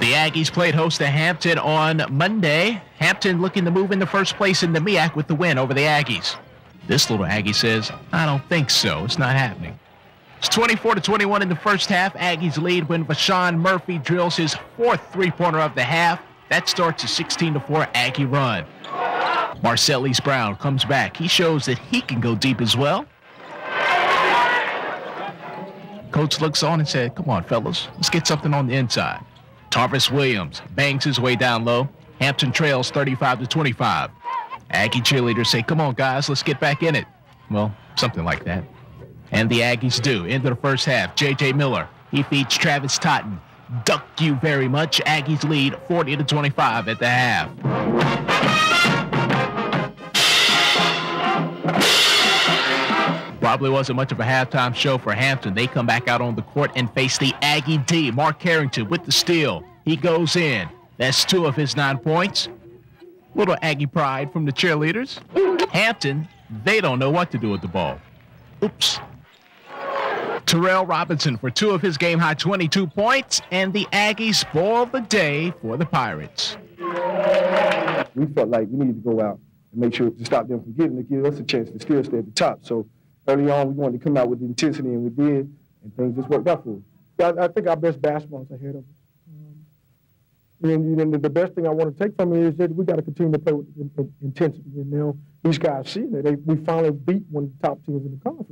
The Aggies played host to Hampton on Monday. Hampton looking to move into first place in the MEAC with the win over the Aggies. This little Aggie says, I don't think so. It's not happening. It's 24 to 21 in the first half. Aggies lead when Vashawn Murphy drills his fourth three-pointer of the half. That starts a 16 to 4 Aggie run. Marcellus Brown comes back. He shows that he can go deep as well. Coach looks on and said, Come on, fellas, let's get something on the inside. Tarvis Williams bangs his way down low. Hampton trails 35 to 25. Aggie cheerleaders say, Come on, guys, let's get back in it. Well, something like that. And the Aggies do. Into the first half, J.J. Miller. He feeds Travis Totten. Duck you very much. Aggies lead 40 to 25 at the half. Probably wasn't much of a halftime show for Hampton. They come back out on the court and face the Aggie D. Mark Carrington with the steal. He goes in. That's two of his nine points. Little Aggie pride from the cheerleaders. Hampton, they don't know what to do with the ball. Oops. Terrell Robinson for two of his game high 22 points, and the Aggies spoil the day for the Pirates. We felt like we needed to go out and make sure to stop them from getting to give us a chance to still stay at the top. So early on, we wanted to come out with intensity, and we did, and things just worked out for us. I, I think our best basketball is ahead of us. Um, and, and the best thing I want to take from it is that we got to continue to play with intensity. And now these guys see that they, we finally beat one of the top teams in the conference.